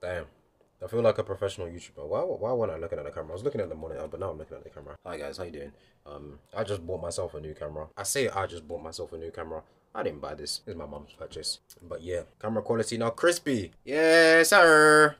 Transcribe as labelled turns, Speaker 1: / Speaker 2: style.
Speaker 1: Damn. I feel like a professional YouTuber. Why, why weren't I looking at the camera? I was looking at the monitor, but now I'm looking at the camera. Hi guys, how you doing? Um, I just bought myself a new camera. I say I just bought myself a new camera. I didn't buy this. It's my mom's purchase. But yeah, camera quality now crispy. Yes, sir.